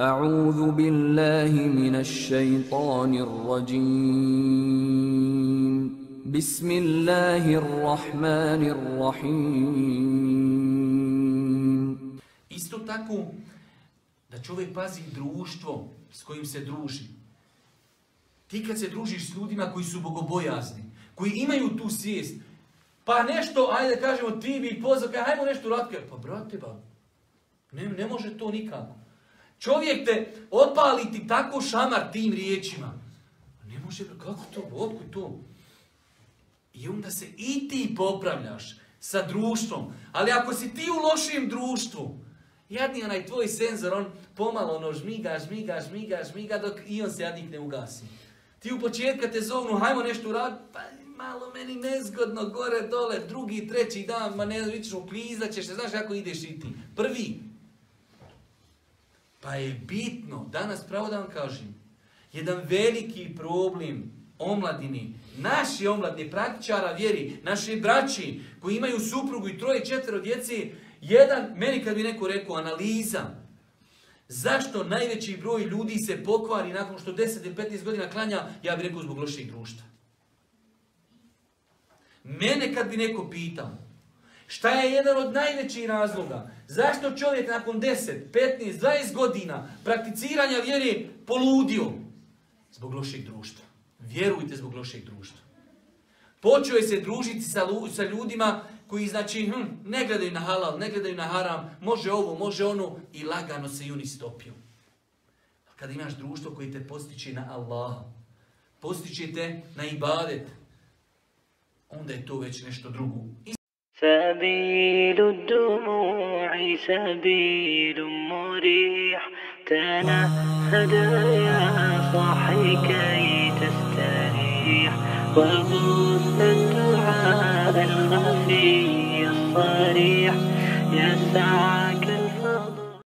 أعوذ بالله من الشيطان الرجيم بسم الله الرحمن الرحيم Isto tako da čovjek pazi društvo s kojim se druži. Ti kad se družiš s ljudima koji su bogobojazni, koji imaju tu svijest, pa nešto, ajde da kažemo, ti bi pozvao, kaj, hajmo nešto uraditi. Pa brate, ba, ne, ne može to nikako. Čovjek te otpali ti tako šamar tim riječima. Ne može, kako to, otkud to? I onda se i ti popravljaš sa društvom. Ali ako si ti u lošijem društvu, jadni onaj tvoj senzor, on pomalo ono žmiga, žmiga, žmiga, žmiga, dok i on se jadnik ne ugasi. Ti u početka te zovnu, hajmo nešto uraditi, pa malo meni nezgodno, gore, dole, drugi, treći dan, ma ne, vidiš, uklizat ćeš znaš kako ideš i ti. Prvi. Pa je bitno, danas pravo da vam kažem, jedan veliki problem omladini, naši omladni praktičara vjeri, naši braći koji imaju suprugu i troje, četvero djece, jedan, meni kad bi neko rekao, analiza, zašto najveći broj ljudi se pokvari nakon što 10 ili 15 godina klanja, ja bih rekao zbog loših društva. Mene kad bi neko pitao, šta je jedan od najvećih razloga, zašto čovjek nakon 10, 15, 20 godina prakticiranja vjeri poludio? Zbog loših društva. Vjerujte zbog loših društva. Počeo je se družiti sa, sa ljudima koji znači hm, ne gledaju na halal, ne gledaju na haram, može ovo, može ono i lagano se i oni stopiju. Kad imaš društvo koji te postiče na Allah, postiče te na ibadet, onda je to već nešto drugo. سبيل الدموع سبيل مريح. تنهد يا صاحي كي تستريح. وبث الدعاء الخفي الصريح. يسعك